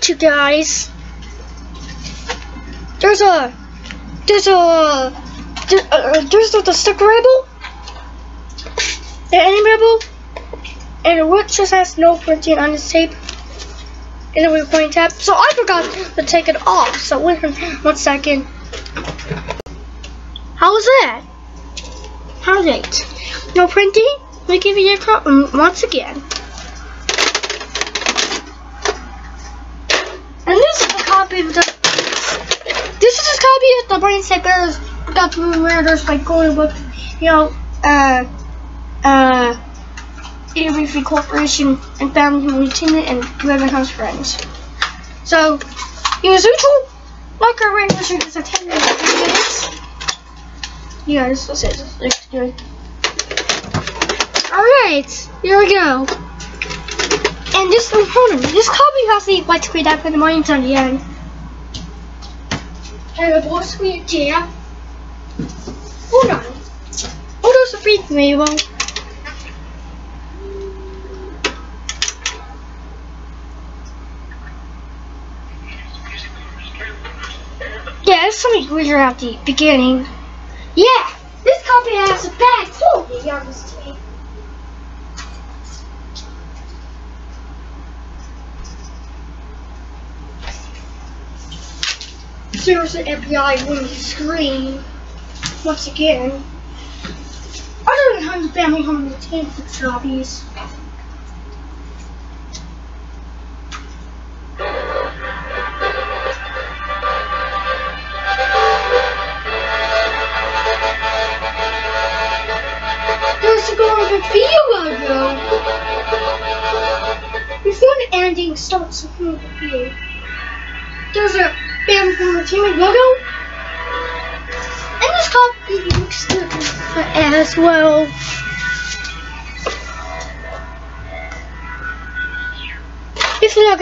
meet you guys. There's a, there's a, there, uh, there's the, the stick rebel, the enemy rebel, and the root just has no printing on his tape. And the recording tab. So I forgot to take it off. So wait one second. How was that? How's it? No printing? Me give you a copy once again. And this is a This is a copy of the Brain Stickers got to murders by going with, you know, uh, uh, Avery Corporation and Family Lieutenant and Whoever House Friends. So, as usual, like our regular shoot is a 10 minutes. Yeah, this is it. Alright, here we go. And this, on, this copy has the white screen that with the mines on the end. The blue screen, yeah. Hold on. There's a free Mabel. Yeah, there's something weird at the beginning. Yeah, this copy has a bad quality on. Seriously, FBI winning the screen once again. Other than Hunt Family Home Entertainment copies. There's a go of a video logo. Before the ending starts with the video. There's a Family Home Entertainment logo. And this copy looks good as well. If you look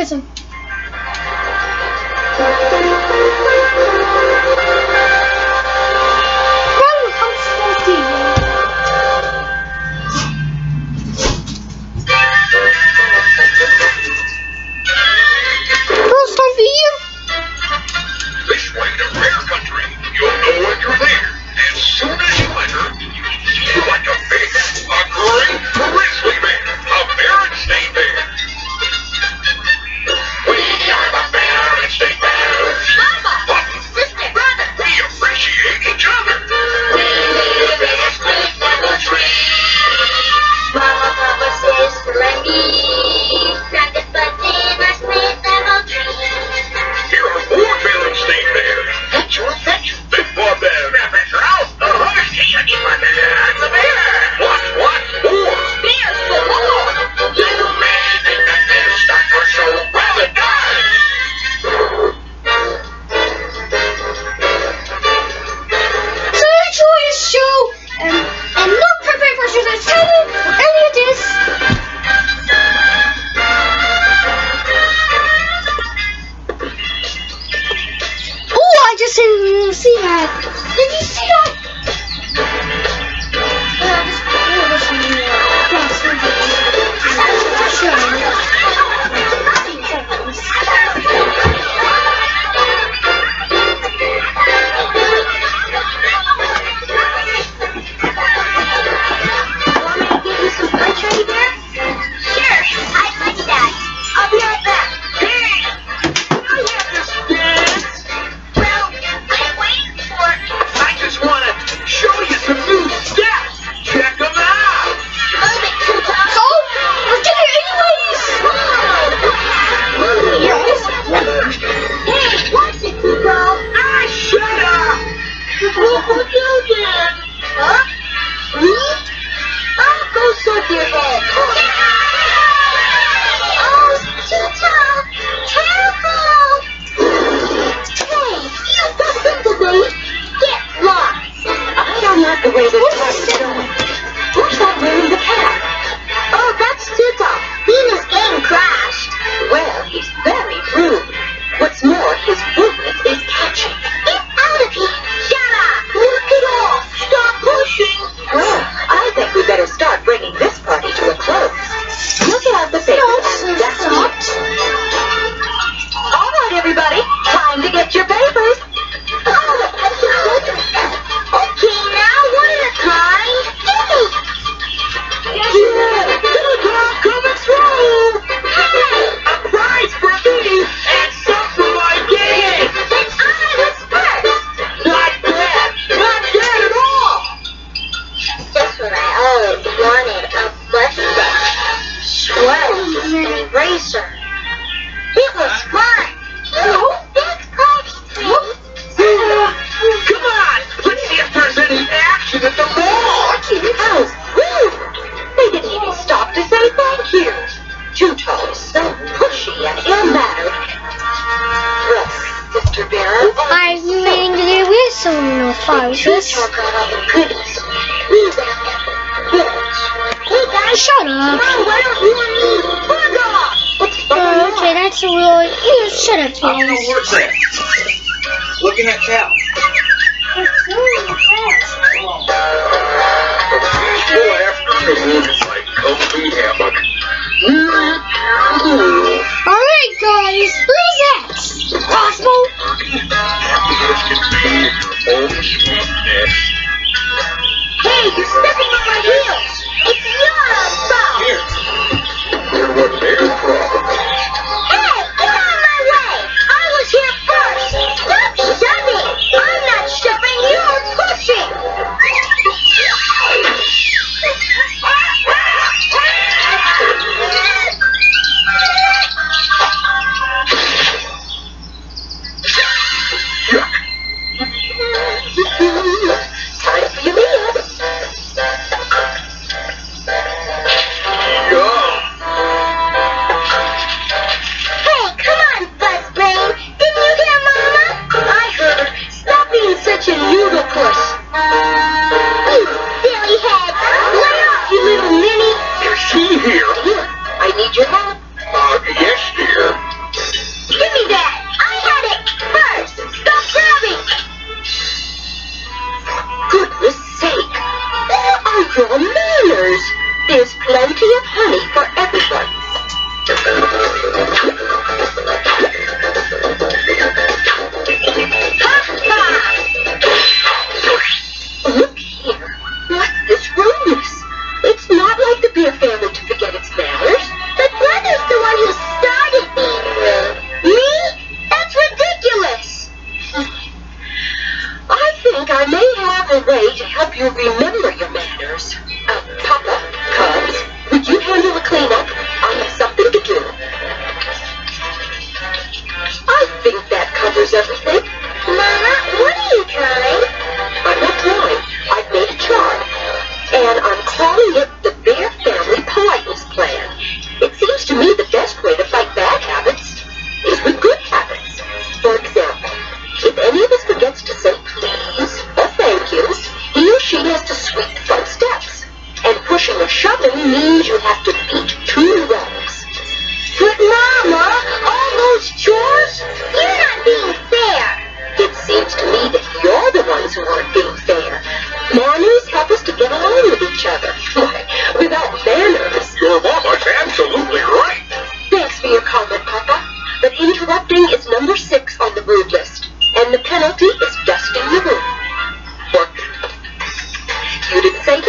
You should have told I. Looking at cow. think I may have a way to help you remember your manners.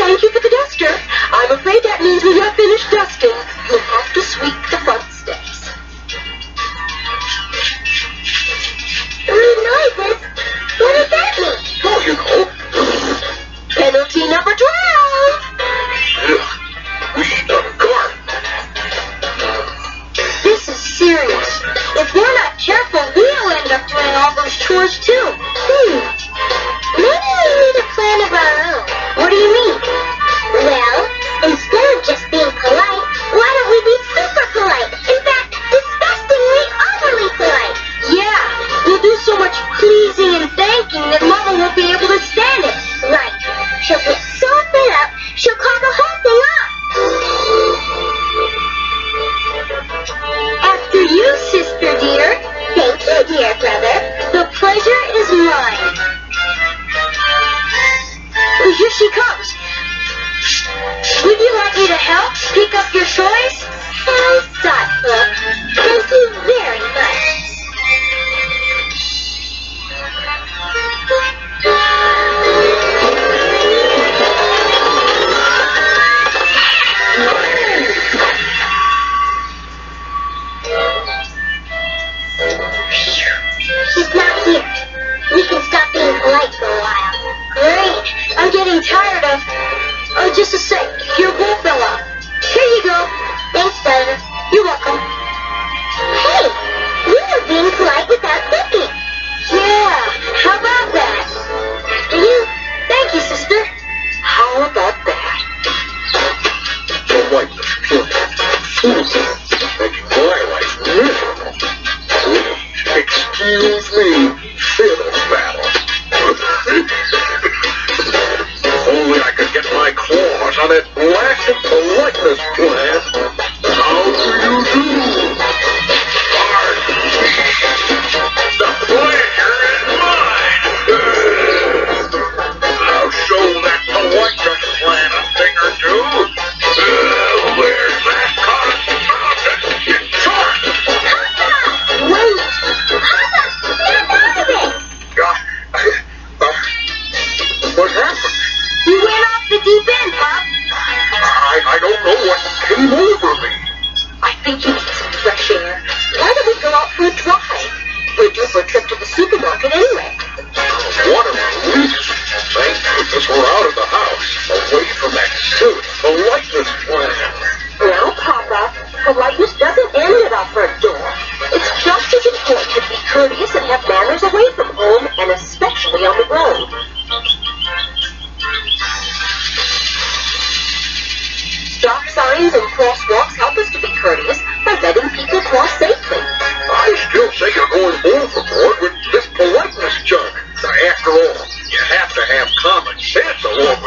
thank you for the duster. I'm afraid that means we have finished dusting. choice? ways and have manners away from home and especially on the road. Stop signs and crosswalks help us to be courteous by letting people cross safely. I still say you're going overboard with this politeness junk. After all, you have to have common sense along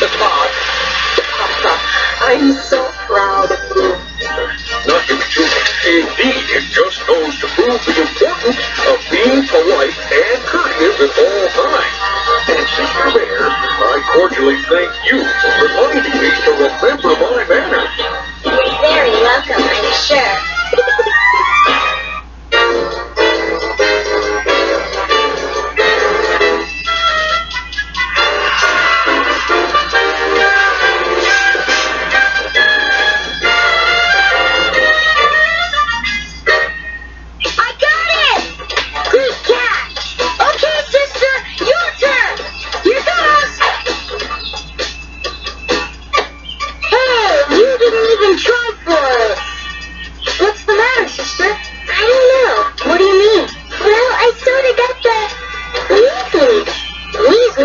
the park. I'm so proud of you.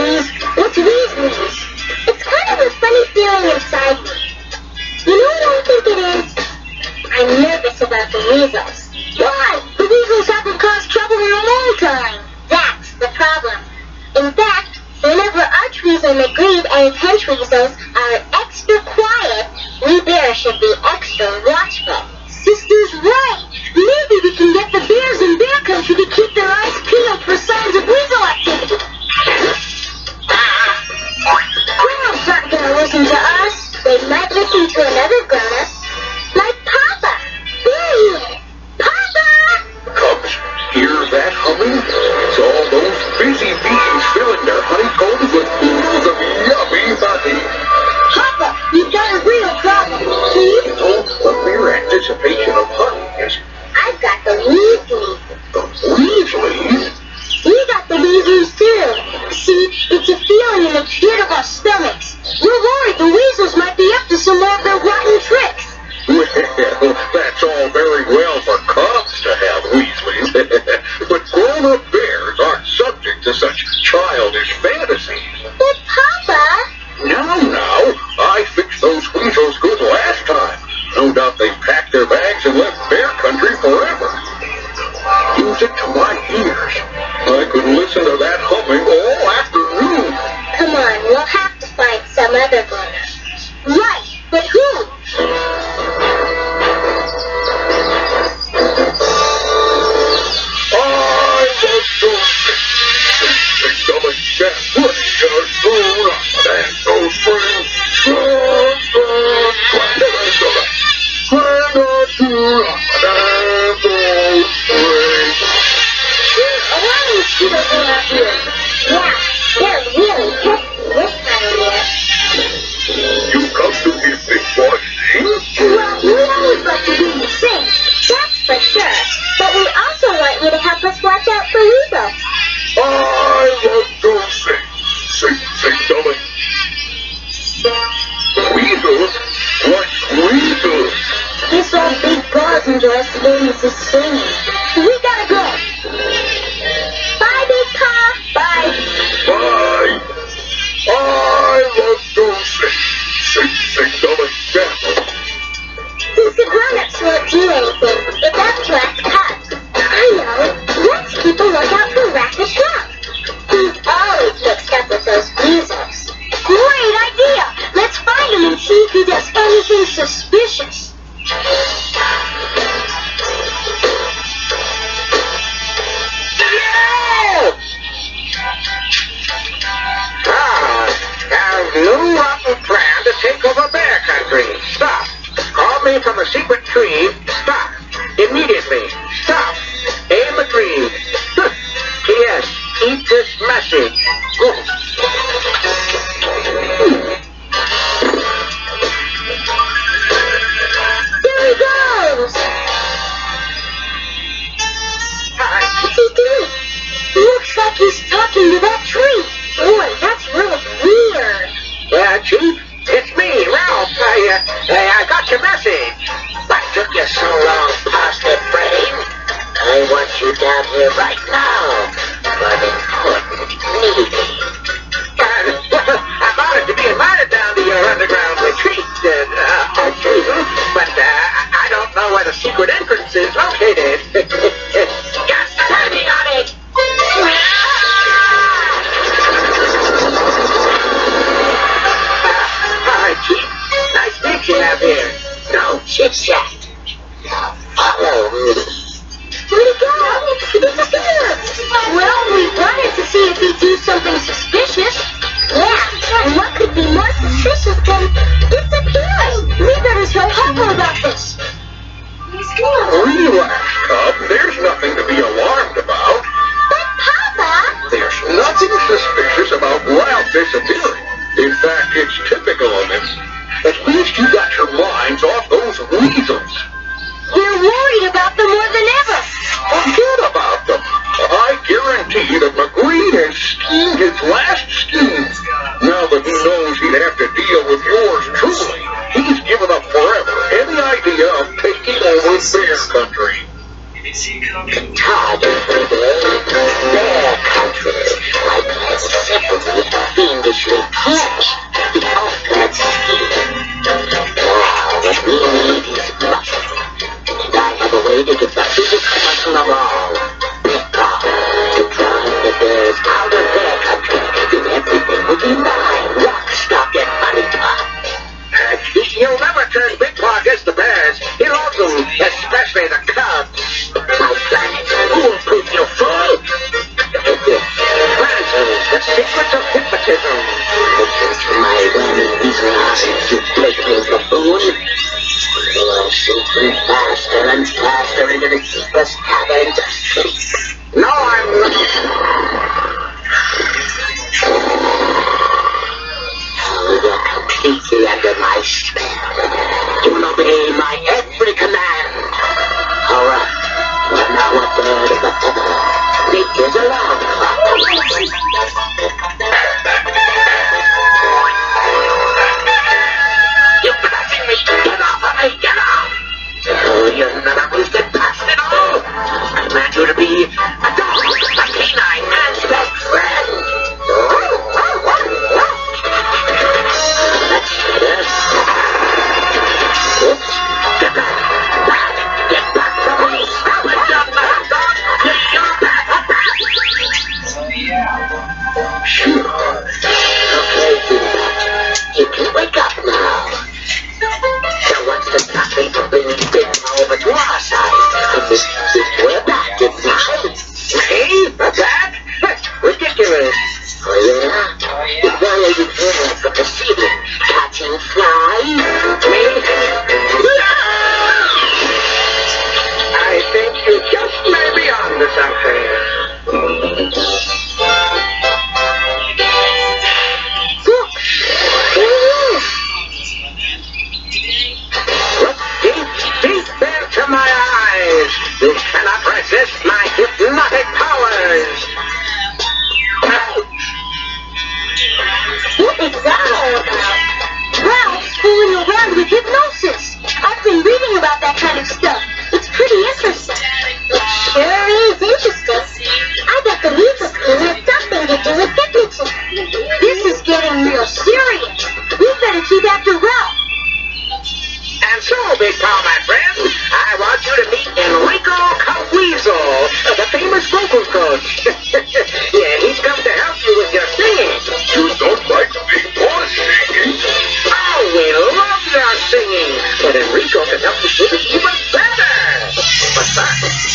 Louise, it's Weasley's. It's kind of a funny feeling inside me. You know what I think it is? I'm nervous about the Weasels. Why? The Weasels haven't caused trouble in a long time. That's the problem. In fact, whenever Archweasel McGreed and his hench weasels are extra quiet, we bears should be extra watchful. Sister's right. Maybe we can get the bears in their country to keep their eyes Welcome to another Grown Up Of a bear country. Stop. Call me from a secret tree. Stop. here right now. God for their, their country. I pledge secretly fiendishly clutch Here's a long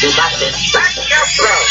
you must inspect your throat.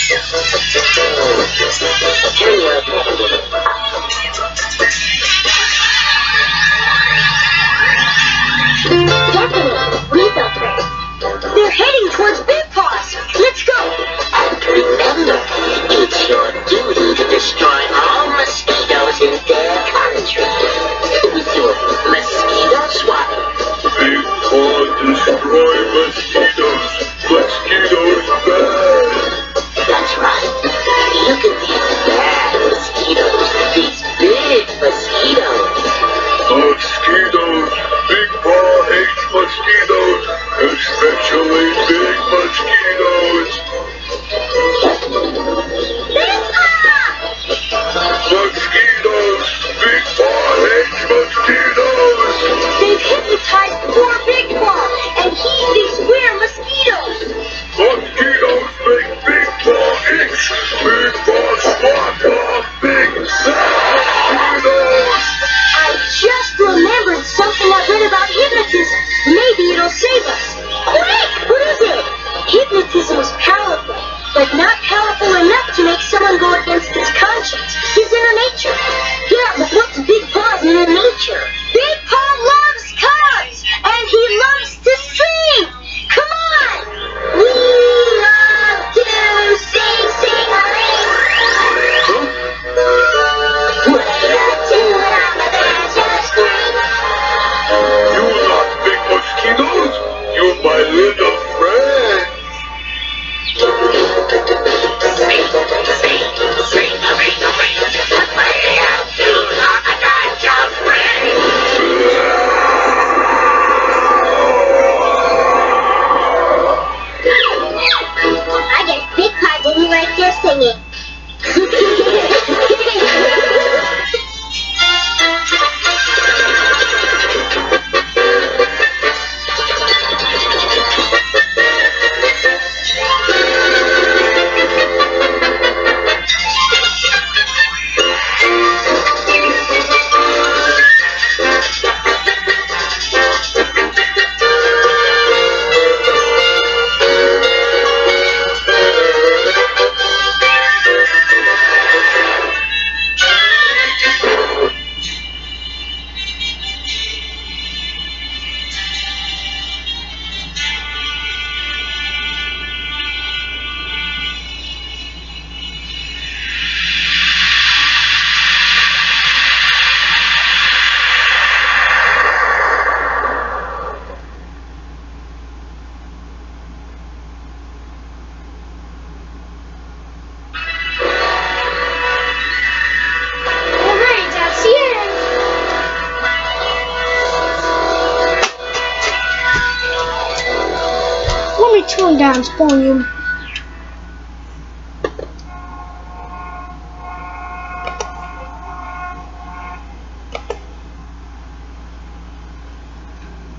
down its volume.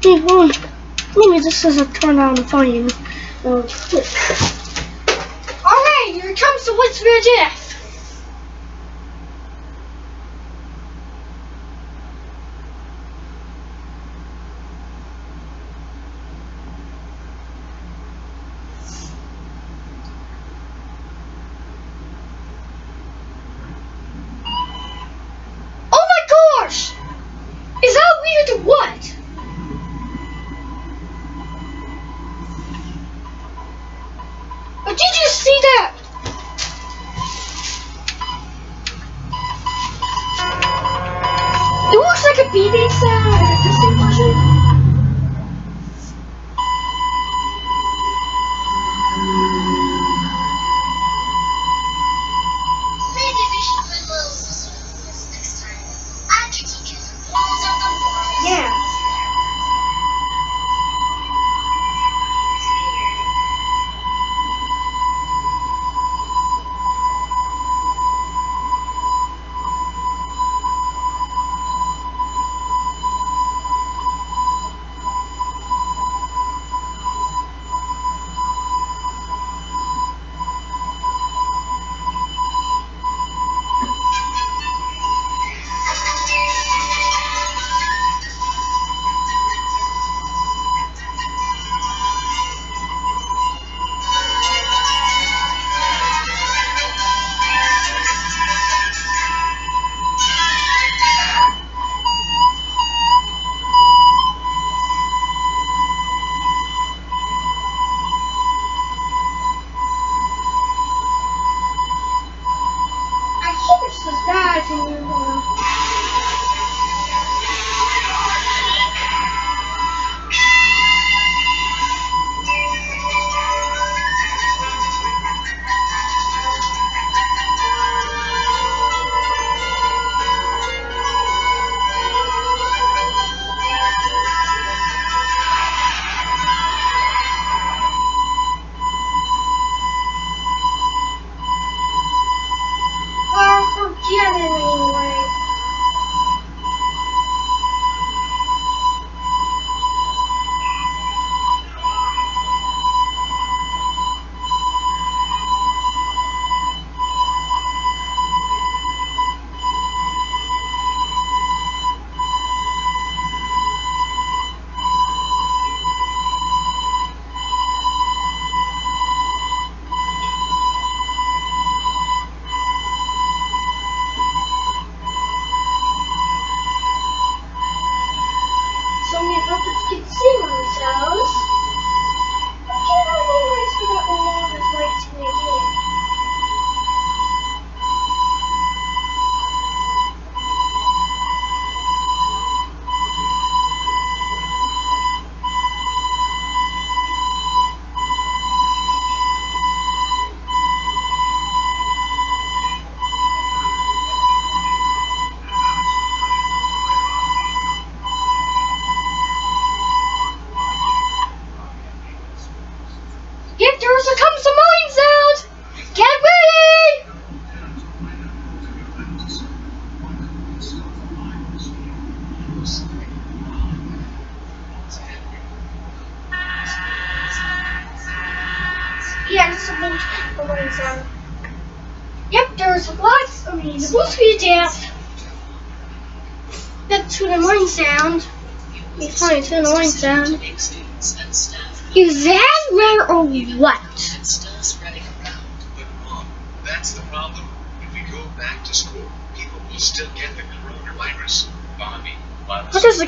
Gee, well, maybe this is a turn down the volume. Oh, uh, Alright, here comes the Woods Virginia.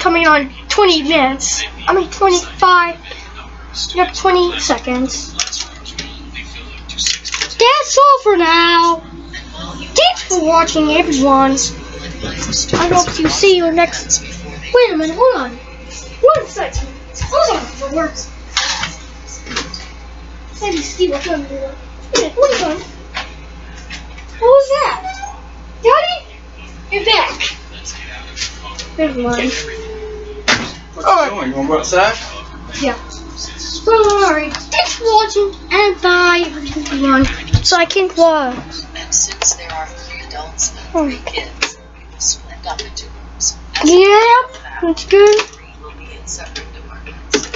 coming on 20 minutes. I mean 25, yep, 20 seconds. That's all for now. Thanks for watching, everyone. I hope you see you next. Wait a minute, hold on. One second. Hold on for words. Let Steve, see what's under. Wait, hold on. What was that? Daddy? You're back. Never mind. What's All right. You want to go outside? Yeah. Sorry. Thanks for watching, and bye, everyone. So I can walk. And since there are three adults and oh. three oh. kids, we split up into rooms. As yep, that's good. Three will be in separate departments.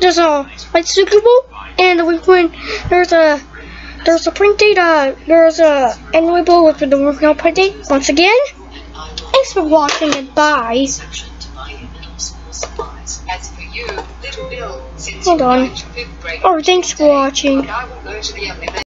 There's a light suitable, and we one. There's a there's a print date. Uh, there's a annual book with the working out print date once again. Thanks for watching and bye. section to buy you middle school supplies. As for you, little Bill, since Hold on. to Oh, thanks for watching.